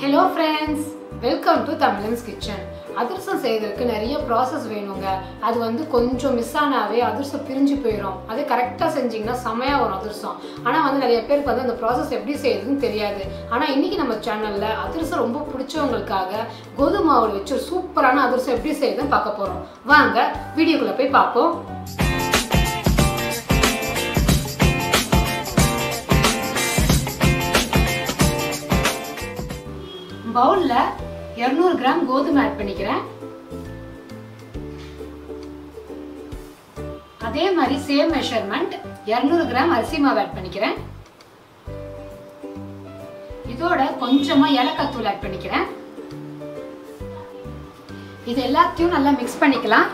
Hello friends welcome to Tamizhans kitchen அதிரசம் செய்கிறதுக்கு நிறைய process வேணுங்க. அது வந்து கொஞ்சம் மிஸ் ஆனாவே அதிரசம் பிரிஞ்சு போயிடும் அது கரெக்டாக செஞ்சிங்கன்னா செமையாக வரும் அதிரசம். ஆனால் வந்து நிறைய பேருக்கு வந்து அந்த ப்ராசஸ் எப்படி செய்யுதுன்னு தெரியாது. ஆனால் இன்னைக்கு நம்ம சேனலில் அதிரசம் ரொம்ப பிடிச்சவங்களுக்காக கோதுமாவில் வச்சு சூப்பரான அதிரசம் எப்படி செய்யுதுன்னு பார்க்க போகிறோம் வாங்க வீடியோக்குள்ளே போய் பார்ப்போம். இரநூறு கிராம் கோதுமை ஆட் பண்ணிக்கிறேன். அதே மாதிரி சேம் மெஷர்மெண்ட் இரநூறு கிராம் அரிசி மாவு ஆட் பண்ணிக்கிறேன். இதோட கொஞ்சமா ஏலக்காய் தூள் ஆட் பண்ணிக்கிறேன். இது எல்லாத்தையும் நல்லா மிக்ஸ் பண்ணிக்கலாம்.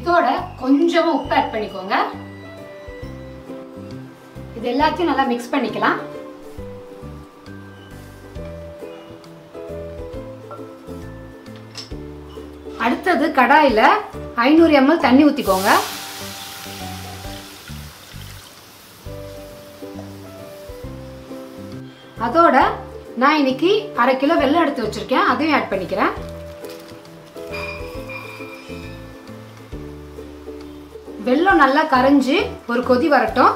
இதோட கொஞ்சமா உப்பு ஆட் பண்ணிக்கோங்க. இது எல்லாத்தையும் நல்லா மிக்ஸ் பண்ணிக்கலாம். அடுத்தது கடாயில் ஐநூறு எம்எல் தண்ணி ஊற்றிக்கோங்க அதோட நான் இன்னைக்கு அரை கிலோ வெள்ளம் எடுத்து வச்சிருக்கேன். அதையும் ஆட் பண்ணிக்கிறேன். வெள்ளம் நல்லா கரைஞ்சி ஒரு கொதி வரட்டும்.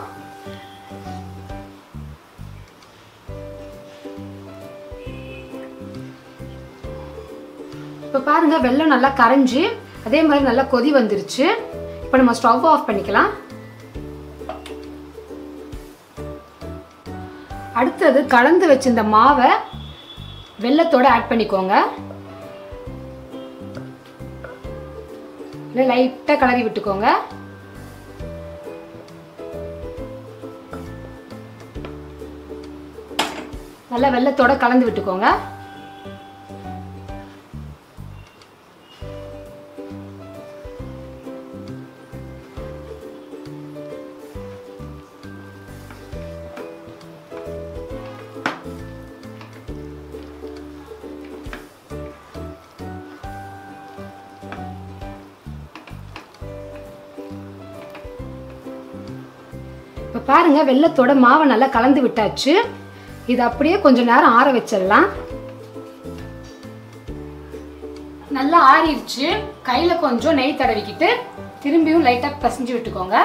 இப்போ பாருங்கள் வெள்ளம் நல்லா கரைஞ்சி அதே மாதிரி நல்லா கொதி வந்துருச்சு. இப்போ நம்ம ஸ்டவ் ஆஃப் பண்ணிக்கலாம். அடுத்தது கலந்து வச்சிருந்த மாவை வெள்ளத்தோடு ஆட் பண்ணிக்கோங்க. இல்லை லைட்டாக கலரி விட்டுக்கோங்க. நல்லா வெள்ளத்தோட கலந்து விட்டுக்கோங்க. இப்போ பாருங்கள் வெள்ளத்தோட மாவை நல்லா கலந்து விட்டாச்சு. இது அப்படியே கொஞ்சம் நேரம் ஆற வச்சிடலாம். நல்லா ஆறிடுச்சு. கையில் கொஞ்சம் நெய் தடவிக்கிட்டு திரும்பியும் லைட்டாக பசஞ்சு விட்டுக்கோங்க.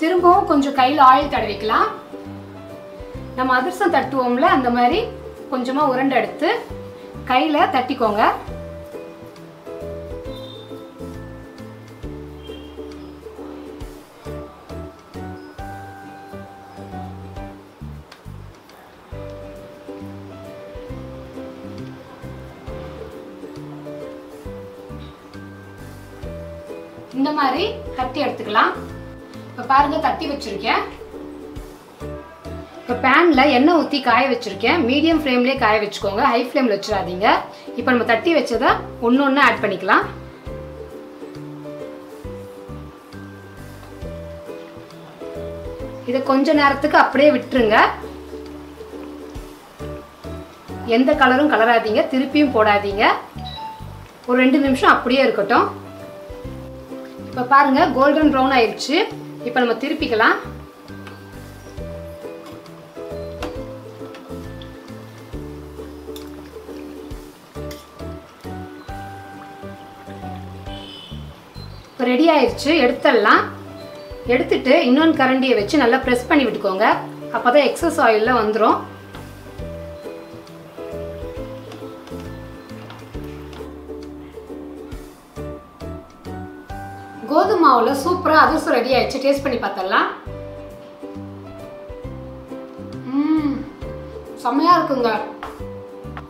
திரும்பவும் கொஞ்சம் கையில் ஆயில் தடவிக்கலாம். நம்ம அதிர்சம் தட்டுவோம்ல அந்த மாதிரி கொஞ்சமாக உருண்டை எடுத்து கையில் தட்டிக்கோங்க. இந்த மாதிரி தட்டி எடுத்துக்கலாம். இப்போ பாருங்க தட்டி வச்சிருக்கேன். இப்போ பேனில் எண்ணெய் ஊற்றி காய வச்சுருக்கேன். மீடியம் ஃப்ளேம்லேயே காய வச்சுக்கோங்க. ஹை ஃப்ளேமில் வச்சிடாதீங்க. இப்போ நம்ம தட்டி வச்சதை ஒன்று ஒன்று ஆட் பண்ணிக்கலாம். இதை கொஞ்ச நேரத்துக்கு அப்படியே விட்டுருங்க. எந்த கலரும் கலராதீங்க திருப்பியும் போடாதீங்க. ஒரு ரெண்டு நிமிஷம் அப்படியே இருக்கட்டும். இப்போ பாருங்கள் கோல்டன் ப்ரௌன் ஆயிடுச்சு இப்போ நம்ம திருப்பிக்கலாம். இப்போ ரெடி ஆயிடுச்சு எடுத்துடலாம். எடுத்துட்டு இன்னொன்று கரண்டியை வச்சு நல்லா ப்ரெஸ் பண்ணி விட்டுக்கோங்க. அப்போ தான் எக்ஸஸ் ஆயிலில் வந்துடும் கோதுமை மாவில் சூப்பராக அதிரசம் ரெடி ஆயிடுச்சு. டேஸ்ட் பண்ணி பார்த்தரலாம் ம் செம்மையாக இருக்குங்க.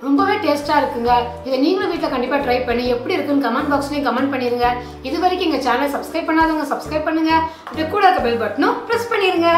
ரொம்பவே டேஸ்ட்டாக இருக்குங்க. இதை நீங்களும் வீட்டில் கண்டிப்பாக ட்ரை பண்ணி எப்படி இருக்குன்னு கமெண்ட் பாக்ஸ்லையும் கமெண்ட் பண்ணிடுங்க இது வரைக்கும் எங்கள் சேனலை சப்ஸ்கிரைப் பண்ணாதவங்க சப்ஸ்கிரைப் பண்ணுங்கள் அப்படியே கூட இருக்க பெல் பட்டனும் ப்ரெஸ் பண்ணிடுங்க